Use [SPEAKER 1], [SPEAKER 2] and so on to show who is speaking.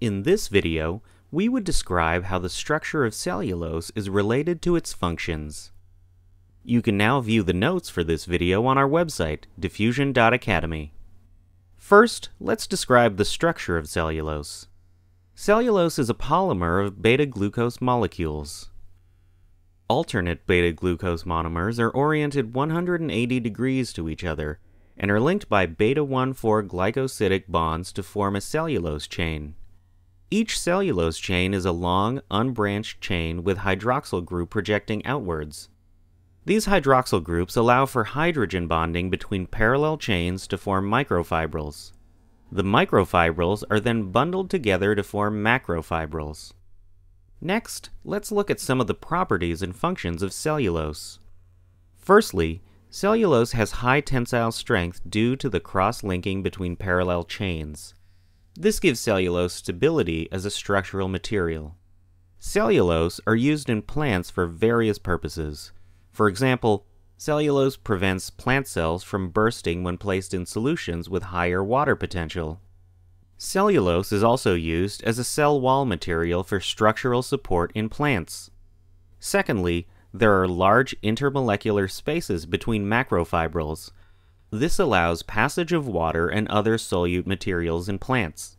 [SPEAKER 1] In this video, we would describe how the structure of cellulose is related to its functions. You can now view the notes for this video on our website, diffusion.academy. First, let's describe the structure of cellulose. Cellulose is a polymer of beta-glucose molecules. Alternate beta-glucose monomers are oriented 180 degrees to each other and are linked by beta-1,4 glycosidic bonds to form a cellulose chain. Each cellulose chain is a long, unbranched chain with hydroxyl group projecting outwards. These hydroxyl groups allow for hydrogen bonding between parallel chains to form microfibrils. The microfibrils are then bundled together to form macrofibrils. Next, let's look at some of the properties and functions of cellulose. Firstly, cellulose has high tensile strength due to the cross-linking between parallel chains. This gives cellulose stability as a structural material. Cellulose are used in plants for various purposes. For example, cellulose prevents plant cells from bursting when placed in solutions with higher water potential. Cellulose is also used as a cell wall material for structural support in plants. Secondly, there are large intermolecular spaces between macrofibrils, this allows passage of water and other solute materials in plants.